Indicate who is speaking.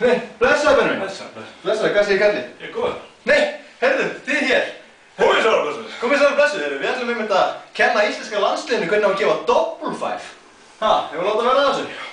Speaker 1: Nei, blessaði benni minn.
Speaker 2: Blessa, blessa.
Speaker 1: Blessaði, hvað segir kallið?
Speaker 2: Ég er góð.
Speaker 1: Nei, herðu, þið hér.
Speaker 2: Hóið svo, blessa.
Speaker 1: Komið saman blessuð þeirri, við ætlum einmitt að kenna íslenska landsliðinu hvernig á að gefa double five. Ha, hefur látað að verða þessu?